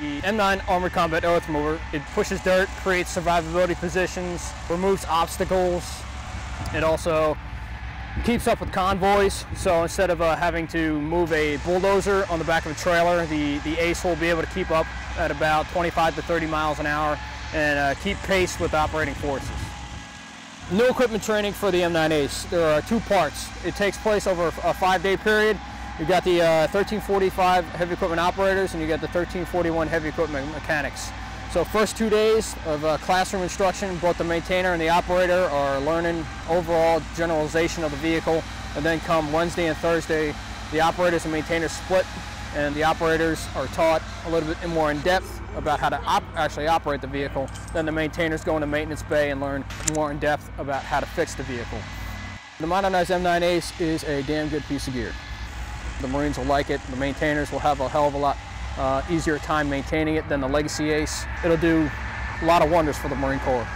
The M9 Armored Combat Earth Mover, it pushes dirt, creates survivability positions, removes obstacles. It also keeps up with convoys, so instead of uh, having to move a bulldozer on the back of a trailer, the, the ACE will be able to keep up at about 25 to 30 miles an hour and uh, keep pace with operating forces. New equipment training for the M9 ACE. There are two parts. It takes place over a five-day period. You got the uh, 1345 heavy equipment operators and you got the 1341 heavy equipment mechanics. So first two days of uh, classroom instruction, both the maintainer and the operator are learning overall generalization of the vehicle. And then come Wednesday and Thursday, the operators and maintainers split and the operators are taught a little bit more in depth about how to op actually operate the vehicle. Then the maintainers go into maintenance bay and learn more in depth about how to fix the vehicle. The modernized M9 Ace is a damn good piece of gear. The Marines will like it. The maintainers will have a hell of a lot uh, easier time maintaining it than the Legacy Ace. It'll do a lot of wonders for the Marine Corps.